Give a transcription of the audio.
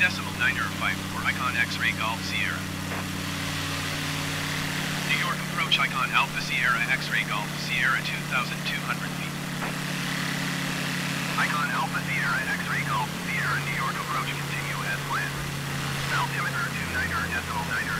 decimal niner five for Icon X-ray Golf Sierra. New York approach Icon Alpha Sierra X-ray Golf Sierra 2,200 feet. Icon Alpha Sierra X-ray Golf Sierra New York approach continue as planned. Altimeter 29er decimal niner.